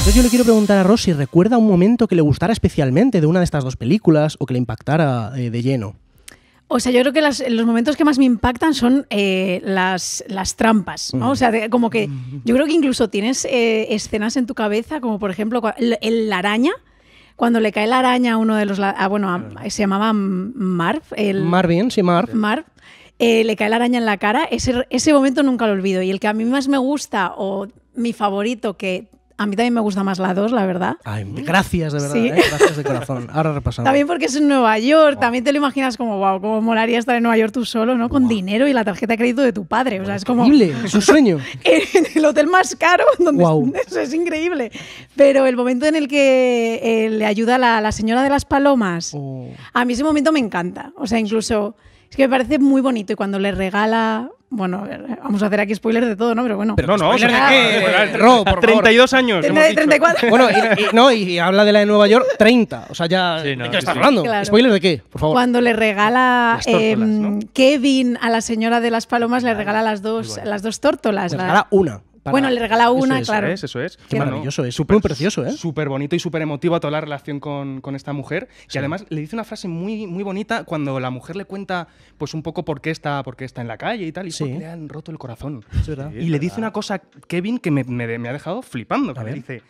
Entonces yo le quiero preguntar a Ross si recuerda un momento que le gustara especialmente de una de estas dos películas o que le impactara eh, de lleno. O sea, yo creo que las- los momentos que más me impactan son eh, las, las trampas, ¿no? O sea, de- como que yo creo que incluso tienes eh, escenas en tu cabeza, como por ejemplo el, el- la araña, cuando le cae la araña a uno de los... ah, bueno, a- se llamaba Marv. El, Marvin, sí, Marv. Marv, eh, le cae la araña en la cara, ese, ese momento nunca lo olvido. Y el que a mí más me gusta, o mi favorito, que a mí también me gusta más la 2, la verdad. Ay, gracias, de verdad. Sí. ¿eh? Gracias de corazón. Ahora repasamos. También porque es en Nueva York, también te lo imaginas como, wow, cómo molaría estar en Nueva York tú solo, ¿no? Con dinero y la tarjeta de crédito de tu padre. O sea, es como Increíble, es un sueño. en el hotel más caro, donde eso es increíble. Pero el momento en el que eh, le ayuda la, la señora de las palomas, Oh. a mí ese momento me encanta. O sea, incluso es que me parece muy bonito y cuando le regala, bueno, vamos a hacer aquí spoilers de todo, ¿no? Pero bueno. no, no, ¿Spoiler o de qué? eh, Ro, por favor. 32 años. hemos Treinta- dicho. 34. Bueno, y, y- no, y habla de la de Nueva York 30. O sea, ya. Sí, no, ¿De qué sí, estás sí. hablando? Claro. ¿Spoiler de qué? Por favor. Cuando le regala tórtolas, em, ¿no? Kevin a la señora de las palomas, le regala las dos, las dos tórtolas. Le la- regala una. Para- Bueno, le regala una, Eso es, claro. Eso es, eso es. Qué Bueno, maravilloso es. súper- precioso, ¿eh? Súper bonito y súper emotivo toda la relación con, con esta mujer. Y además le dice una frase muy, muy bonita cuando la mujer le cuenta pues un poco por qué está, por qué está en la calle y tal, y Sí. porque le han roto el corazón. Es verdad. y le dice una cosa Kevin que me, me- me ha dejado flipando. Que le dice,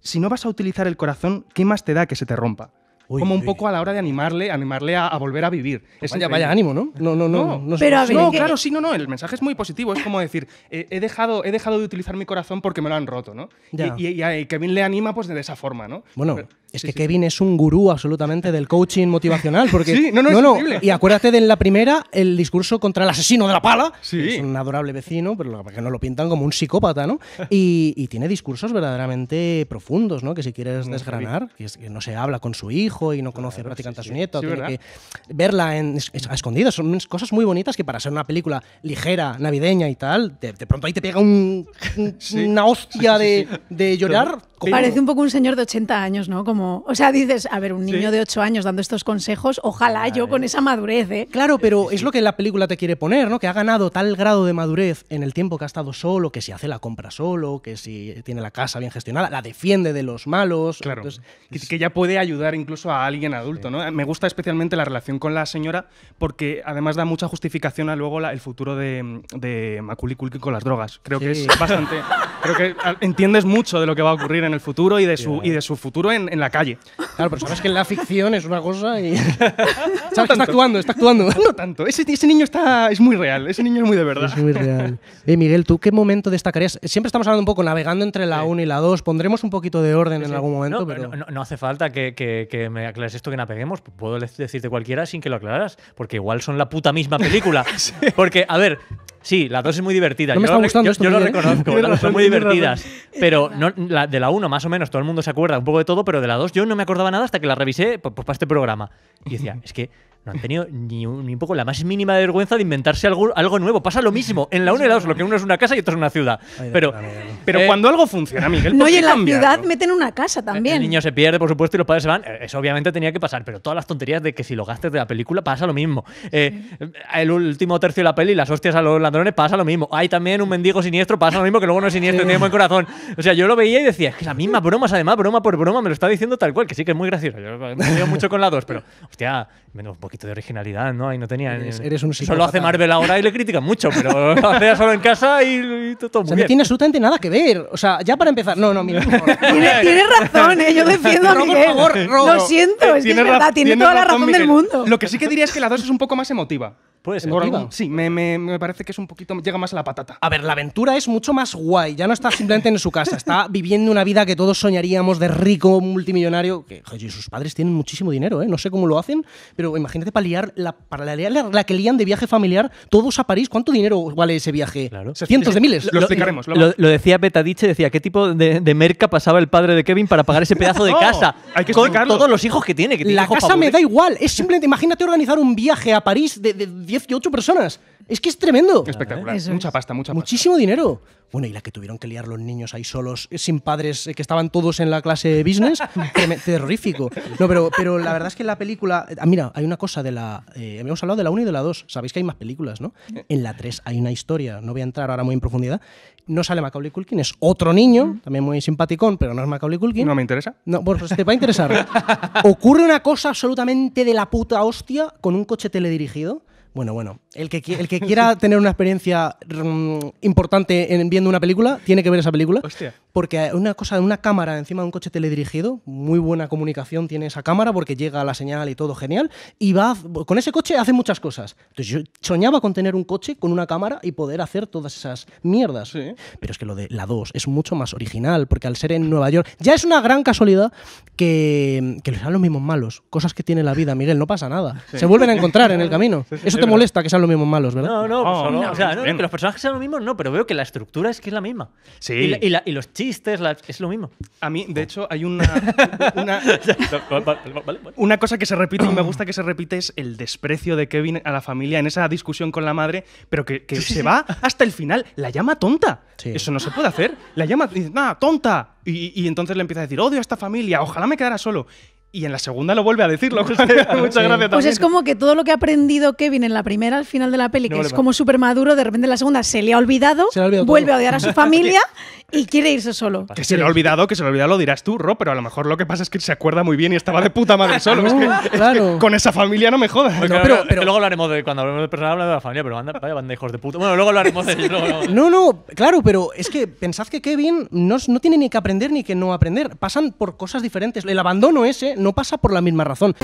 si no vas a utilizar el corazón, ¿qué más te da que se te rompa? Uy, Como un uy. poco a la hora de animarle, animarle a, a volver a vivir. Es Vaya, vaya ánimo, ¿no? No, no, no. No, no, Pero a ver, No, que- claro, sí, no, no. El mensaje es muy positivo. Es como decir, eh, he, dejado, he dejado de utilizar mi corazón porque me lo han roto, ¿no? Ya. Y, y- y Kevin le anima pues de esa forma, ¿no? Bueno, Pero- es sí, que sí. Kevin es un gurú absolutamente del coaching motivacional. Porque, Sí, no, no, es increíble. Y acuérdate de en la primera, el discurso contra el asesino de la pala. Sí. que Es un adorable vecino, pero que no lo pintan como un psicópata, ¿no? Y, y tiene discursos verdaderamente profundos, ¿no? Que si quieres desgranar, que, es que no se habla con su hijo y no conoce prácticamente a su nieto, Sí, tiene ¿verdad? que verla en, es- es- a escondidas. Son cosas muy bonitas que para ser una película ligera, navideña y tal, de, de pronto ahí te pega un- un- una hostia de, de llorar. como- Parece un poco un señor de 80 años, ¿no? Como, o sea, dices, a ver, un niño de 8 años dando estos consejos, ojalá yo con esa madurez, ¿eh? Claro, pero es lo que la película te quiere poner, ¿no? Que ha ganado tal grado de madurez en el tiempo que ha estado solo, que si hace la compra solo, que si tiene la casa bien gestionada, la defiende de los malos. Claro. Entonces, que, que ya puede ayudar incluso a alguien adulto, ¿no? Me gusta especialmente la relación con la señora porque además da mucha justificación a luego la- el futuro de, de Macaulay Culkin con las drogas. Creo que es bastante... creo que a- entiendes mucho de lo que va a ocurrir en el futuro y de su, y de su futuro en, en la calle. claro, pero sabes que la ficción es una cosa y. sabes que está actuando, está actuando. No tanto. Ese, ese niño está, es muy real. Ese niño es muy de verdad. Es muy real. Eh, Miguel, ¿tú qué momento destacarías? Siempre estamos hablando un poco navegando entre la 1 y la 2. Pondremos un poquito de orden en algún momento, No, pero. no, no- hace falta que, que- que me aclares esto que naveguemos. Puedo decirte cualquiera sin que lo aclararas, porque igual son la puta misma película. Porque, a ver, sí, la dos es muy divertida. No me yo está gustando yo- esto, yo lo ¿eh? reconozco, las son muy divertidas. Pero no, la, de la uno, más o menos, todo el mundo se acuerda un poco de todo, pero de la dos yo no me acordaba nada hasta que la revisé pues, pues, para este programa. Y decía, es que no han tenido ni un, ni un poco la más mínima vergüenza de inventarse algo, algo nuevo. Pasa lo mismo en la 1 y la 2, lo que uno es una casa y otro es una ciudad. Pero. Pero eh, cuando algo funciona, Miguel, No, ¿por y en la cambiarlo? ciudad meten una casa también. El niño se pierde, por supuesto, y los padres se van. Eh, Eso obviamente tenía que pasar, pero todas las tonterías de que si lo gastes de la película pasa lo mismo. Eh, El último tercio de la peli, las hostias a los ladrones, pasa lo mismo. Hay también un mendigo siniestro, pasa lo mismo, que luego no es siniestro, tiene buen corazón. O sea, yo lo veía y decía, es que la misma bromas, además, broma por broma, me lo está diciendo tal cual, que sí que es muy gracioso. Yo me río mucho con la dos, pero, hostia, menos un poquito de originalidad, ¿no? Ahí no tenía. Eres- eres un Solo hace. Marvel ahora y le critican mucho, pero lo hace solo en casa y, y todo O muy sea, no bien. tiene absolutamente nada que ver. O sea, ya para empezar. No, no, mira. por favor. Tiene- Tienes razón, ¿eh? yo defiendo a No, por Miguel. favor. Lo siento, es que es Tienes verdad, tiene tienes toda la razón del Miguel. mundo. Lo que sí que diría es que la 2 es un poco más emotiva. Puede ser. Sí, me, me- me parece que es un poquito. llega más a la patata. A ver, la aventura es mucho más guay. Ya no está simplemente en su casa, está viviendo una vida que todos soñaríamos de rico multimillonario. Que oye, sus padres tienen muchísimo dinero, ¿eh? No sé cómo lo hacen, pero imagínate para liar la, para liar la, la que lían de viaje familiar todos a París. ¿Cuánto dinero vale ese viaje? Claro. Cientos de miles. Lo explicaremos. lo- Lo, lo decía Betadiche, decía qué tipo de, de merca pasaba el padre de Kevin para pagar ese pedazo de No, casa. hay que con todos los hijos que tiene. Que tiene La casa me da igual. Es simplemente, imagínate organizar un viaje a París de, de 18 personas. Es que es tremendo. Espectacular. Eso mucha es. pasta, mucha pasta. Muchísimo dinero. Bueno, y la que tuvieron que liar los niños ahí solos, eh, sin padres, eh, que estaban todos en la clase business, treme- terrorífico. No, pero, pero la verdad es que la película. ah, mira, hay una cosa de la. eh, habíamos hablado de la 1 y de la 2. Sabéis que hay más películas, ¿no? En la 3 hay una historia, no voy a entrar ahora muy en profundidad. No sale Macaulay Culkin, es otro niño, también muy simpaticón, pero no es Macaulay Culkin. No me interesa. No, pues te va a interesar. Ocurre una cosa absolutamente de la puta hostia con un coche teledirigido. Bueno, bueno, el que, el que quiera tener una experiencia mm, importante en viendo una película, tiene que ver esa película. Hostia. Porque una cosa, una cámara encima de un coche teledirigido, muy buena comunicación tiene esa cámara porque llega la señal y todo genial. Y va, con ese coche hace muchas cosas. Entonces yo soñaba con tener un coche con una cámara y poder hacer todas esas mierdas. Sí. Pero es que lo de la 2 es mucho más original, porque al ser en Nueva York, ya es una gran casualidad que, que sean los mismos malos. Cosas que tiene la vida, Miguel, no pasa nada. Se vuelven a encontrar en el camino. Eso te molesta que sean los mismos malos, ¿verdad? No, no, No, solo- no, o sea, no, que los personajes sean los mismos, no, pero veo que la estructura es que es la misma. Sí. Y, la- y la- y los chistes, la- es lo mismo. A mí, de hecho, hay una, una, cosa que se repite y me gusta que se repite es el desprecio de Kevin a la familia en esa discusión con la madre, pero que, que se va hasta el final. La llama tonta. Sí. Eso no se puede hacer. La llama, dice, nada, tonta. Y, y entonces le empieza a decir, odio a esta familia, ojalá me quedara solo. Y en la segunda lo vuelve a decir, lo cual me da mucha gracia Pues es como que todo lo que ha aprendido Kevin en la primera al final de la peli, No que es como súper maduro, de repente en la segunda se le ha olvidado, Se le ha olvidado vuelve todo. a odiar a su familia y quiere irse solo. Que se le ha olvidado, que se le ha olvidado lo dirás tú, Ro, pero a lo mejor lo que pasa es que se acuerda muy bien y estaba de puta madre solo. Es que- es con esa familia no me jodas. Pero- pero- luego hablaremos de cuando hablemos de personal, hablaremos de la familia, pero anda, vaya banda de hijos de puta. Bueno, luego hablaremos de ello. luego- No, no, claro, pero es que pensad que Kevin no, no tiene ni que aprender ni que no aprender. Pasan por cosas diferentes. El abandono ese no pasa por la misma razón.